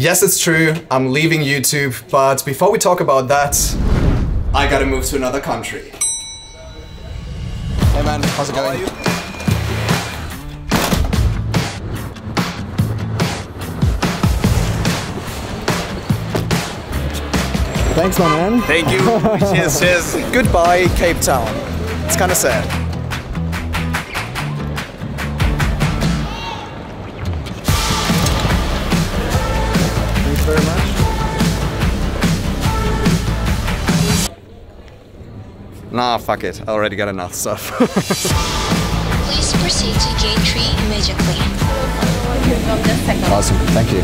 Yes, it's true, I'm leaving YouTube, but before we talk about that, I gotta move to another country. Hey man, how's it How going? Thanks, my man. Thank you. cheers, cheers. Goodbye, Cape Town. It's kind of sad. Nah, fuck it. I already got enough stuff. Please proceed to gate 3 immediately. Awesome, thank you.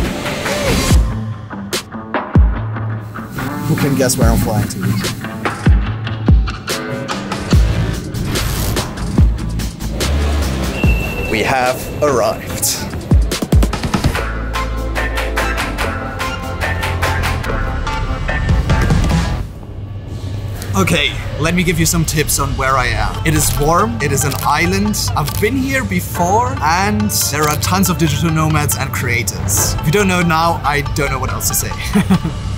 Who can guess where I'm flying to? We have arrived. Okay, let me give you some tips on where I am. It is warm, it is an island. I've been here before, and there are tons of digital nomads and creators. If you don't know now, I don't know what else to say.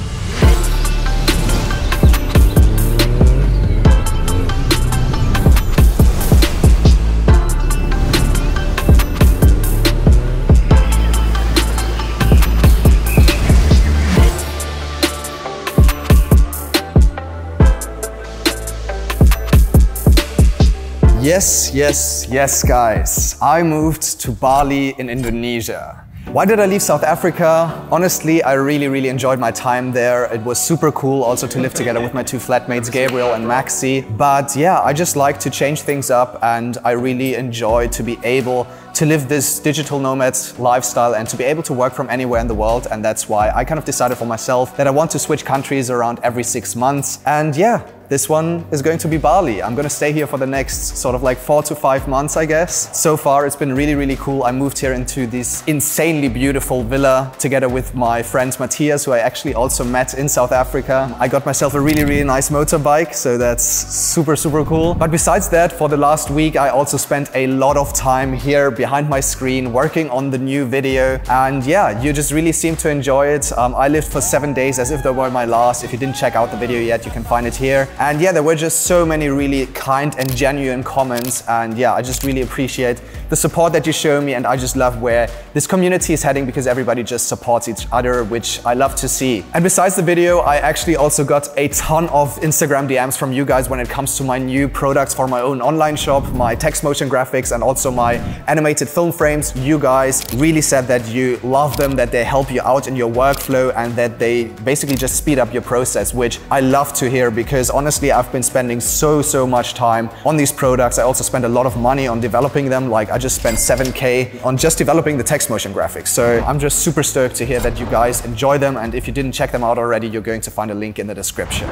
Yes, yes, yes, guys. I moved to Bali in Indonesia. Why did I leave South Africa? Honestly, I really, really enjoyed my time there. It was super cool also to live together with my two flatmates, Gabriel and Maxi. But yeah, I just like to change things up and I really enjoy to be able to live this digital nomad lifestyle and to be able to work from anywhere in the world. And that's why I kind of decided for myself that I want to switch countries around every six months. And yeah, this one is going to be Bali. I'm gonna stay here for the next sort of like four to five months, I guess. So far, it's been really, really cool. I moved here into this insanely beautiful villa together with my friend Matthias, who I actually also met in South Africa. I got myself a really, really nice motorbike, so that's super, super cool. But besides that, for the last week, I also spent a lot of time here behind my screen working on the new video. And yeah, you just really seem to enjoy it. Um, I lived for seven days as if they were my last. If you didn't check out the video yet, you can find it here. And yeah, there were just so many really kind and genuine comments. And yeah, I just really appreciate the support that you show me. And I just love where this community is heading because everybody just supports each other, which I love to see. And besides the video, I actually also got a ton of Instagram DMs from you guys when it comes to my new products for my own online shop, my text motion graphics, and also my animated film frames. You guys really said that you love them, that they help you out in your workflow, and that they basically just speed up your process, which I love to hear because honestly, I've been spending so, so much time on these products. I also spent a lot of money on developing them. Like I just spent 7K on just developing the text motion graphics. So I'm just super stoked to hear that you guys enjoy them. And if you didn't check them out already, you're going to find a link in the description.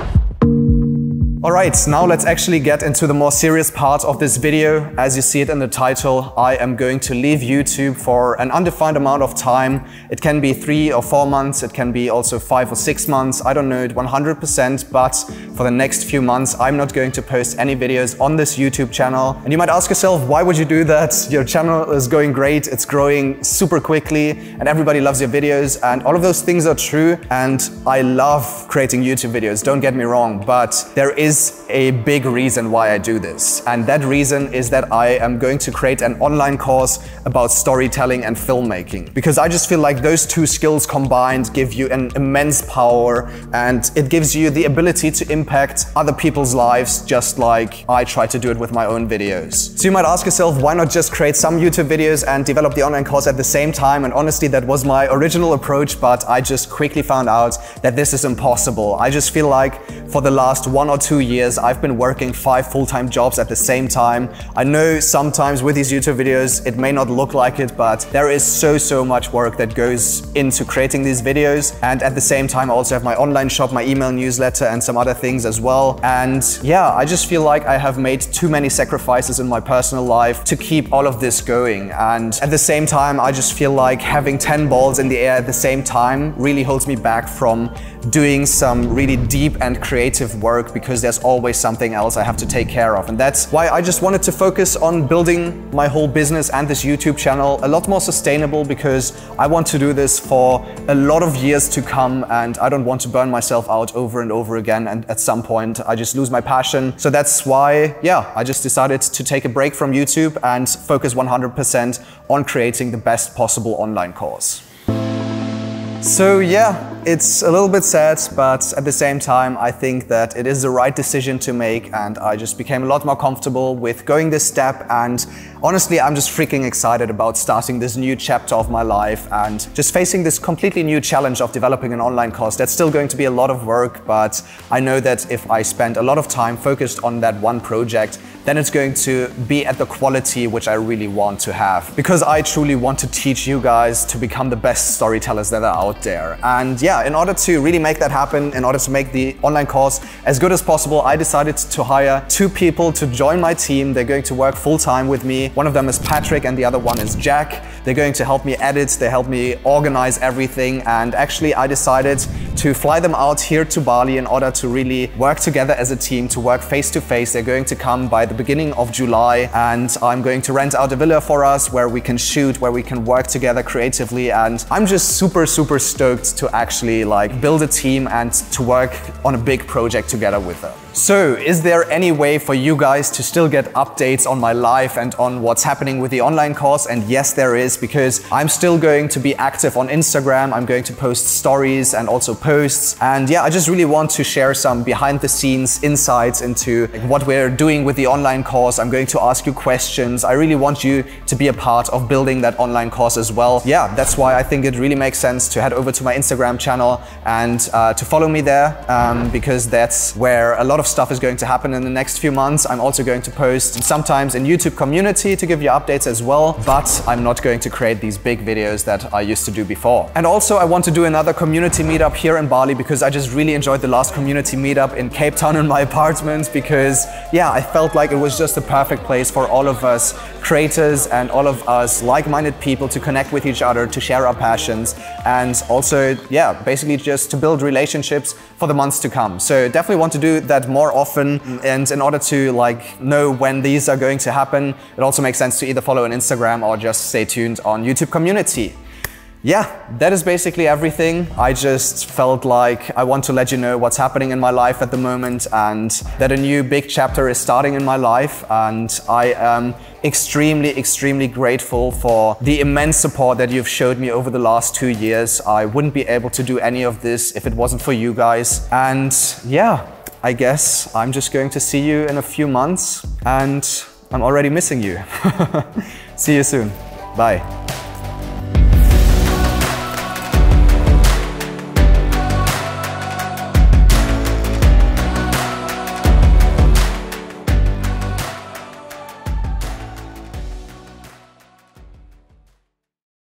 All right, now let's actually get into the more serious part of this video. As you see it in the title, I am going to leave YouTube for an undefined amount of time. It can be three or four months, it can be also five or six months, I don't know it 100%, but for the next few months, I'm not going to post any videos on this YouTube channel. And you might ask yourself, why would you do that? Your channel is going great, it's growing super quickly, and everybody loves your videos, and all of those things are true, and I love creating YouTube videos, don't get me wrong, but there is a big reason why I do this. And that reason is that I am going to create an online course about storytelling and filmmaking. Because I just feel like those two skills combined give you an immense power and it gives you the ability to impact other people's lives just like I try to do it with my own videos. So you might ask yourself, why not just create some YouTube videos and develop the online course at the same time? And honestly, that was my original approach, but I just quickly found out that this is impossible. I just feel like for the last one or two years, I've been working five full-time jobs at the same time. I know sometimes with these YouTube videos, it may not look like it, but there is so, so much work that goes into creating these videos. And at the same time, I also have my online shop, my email newsletter, and some other things as well. And yeah, I just feel like I have made too many sacrifices in my personal life to keep all of this going. And at the same time, I just feel like having 10 balls in the air at the same time really holds me back from doing some really deep and creative work because there's always something else I have to take care of. And that's why I just wanted to focus on building my whole business and this YouTube channel a lot more sustainable because I want to do this for a lot of years to come and I don't want to burn myself out over and over again. And at some point, I just lose my passion. So that's why, yeah, I just decided to take a break from YouTube and focus 100% on creating the best possible online course. So yeah, it's a little bit sad, but at the same time, I think that it is the right decision to make and I just became a lot more comfortable with going this step and honestly, I'm just freaking excited about starting this new chapter of my life and just facing this completely new challenge of developing an online course. That's still going to be a lot of work, but I know that if I spend a lot of time focused on that one project, then it's going to be at the quality which I really want to have. Because I truly want to teach you guys to become the best storytellers that are out there. And yeah, in order to really make that happen, in order to make the online course as good as possible, I decided to hire two people to join my team. They're going to work full time with me. One of them is Patrick and the other one is Jack. They're going to help me edit, they help me organize everything. And actually I decided to fly them out here to Bali in order to really work together as a team, to work face to face. They're going to come by the beginning of July and I'm going to rent out a villa for us where we can shoot, where we can work together creatively and I'm just super, super stoked to actually like build a team and to work on a big project together with them. So, is there any way for you guys to still get updates on my life and on what's happening with the online course? And yes, there is, because I'm still going to be active on Instagram. I'm going to post stories and also posts. And yeah, I just really want to share some behind the scenes insights into what we're doing with the online course. I'm going to ask you questions. I really want you to be a part of building that online course as well. Yeah, that's why I think it really makes sense to head over to my Instagram channel and uh, to follow me there um, because that's where a lot of stuff is going to happen in the next few months. I'm also going to post sometimes in YouTube community to give you updates as well, but I'm not going to create these big videos that I used to do before. And also I want to do another community meetup here in Bali because I just really enjoyed the last community meetup in Cape Town in my apartment because yeah, I felt like it was just a perfect place for all of us creators and all of us like-minded people to connect with each other, to share our passions and also, yeah, basically just to build relationships for the months to come. So definitely want to do that more often. And in order to like know when these are going to happen, it also makes sense to either follow on Instagram or just stay tuned on YouTube community. Yeah, that is basically everything. I just felt like I want to let you know what's happening in my life at the moment and that a new big chapter is starting in my life. And I am extremely, extremely grateful for the immense support that you've showed me over the last two years. I wouldn't be able to do any of this if it wasn't for you guys. And yeah, I guess I'm just going to see you in a few months and I'm already missing you. see you soon. Bye.